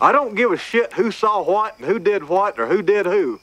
I don't give a shit who saw what and who did what or who did who.